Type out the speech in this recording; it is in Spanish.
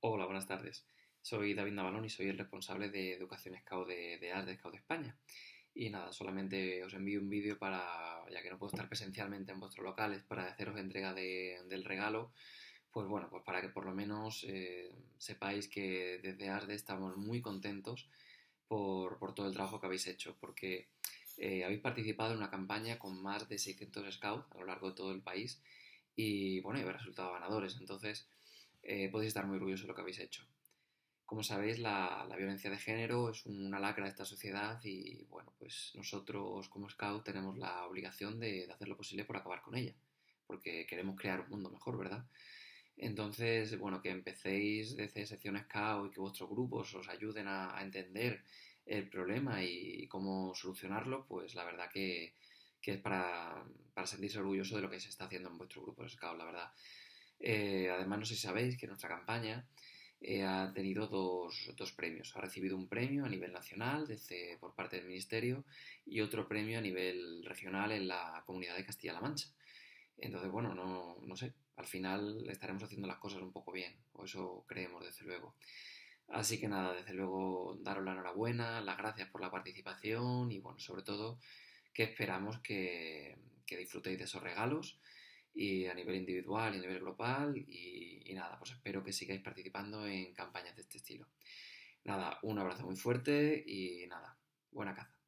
Hola, buenas tardes. Soy David Navalón y soy el responsable de Educación Scout de, de AS de Scout de España. Y nada, solamente os envío un vídeo para, ya que no puedo estar presencialmente en vuestros locales, para haceros entrega de- del regalo, pues bueno, pues para que por lo menos eh, sepáis que desde ASDE estamos muy contentos por, por todo el trabajo que habéis hecho, porque eh, habéis participado en una campaña con más de 600 scouts a lo largo de todo el país y bueno, y habéis resultado ganadores. Entonces, eh, podéis estar muy orgullosos de lo que habéis hecho. Como sabéis, la, la violencia de género es una lacra de esta sociedad y, bueno, pues nosotros como Scout tenemos la obligación de, de hacer lo posible por acabar con ella, porque queremos crear un mundo mejor, ¿verdad? Entonces, bueno, que empecéis desde sección Scout y que vuestros grupos os ayuden a, a entender el problema y, y cómo solucionarlo, pues la verdad que, que es para, para sentirse orgulloso de lo que se está haciendo en vuestro grupo de Scout, la verdad. Eh, además, no sé si sabéis que nuestra campaña eh, ha tenido dos, dos, premios. Ha recibido un premio a nivel nacional por parte del Ministerio y otro premio a nivel regional en la comunidad de Castilla-La Mancha. Entonces, bueno, no, no sé, al final estaremos haciendo las cosas un poco bien, o eso creemos, desde luego. Así que nada, desde luego daros la enhorabuena, las gracias por la participación y bueno, sobre todo que esperamos que disfrutéis de esos regalos y a nivel individual y a nivel global y, y, nada, pues espero que sigáis participando en campañas de este estilo. Nada, un abrazo muy fuerte y nada, buena caza.